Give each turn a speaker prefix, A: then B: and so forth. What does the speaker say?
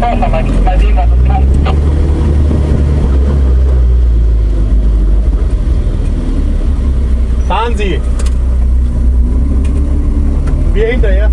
A: Forscher, ich mal sehen, was es kann.
B: Fahren Sie! Wir hinterher.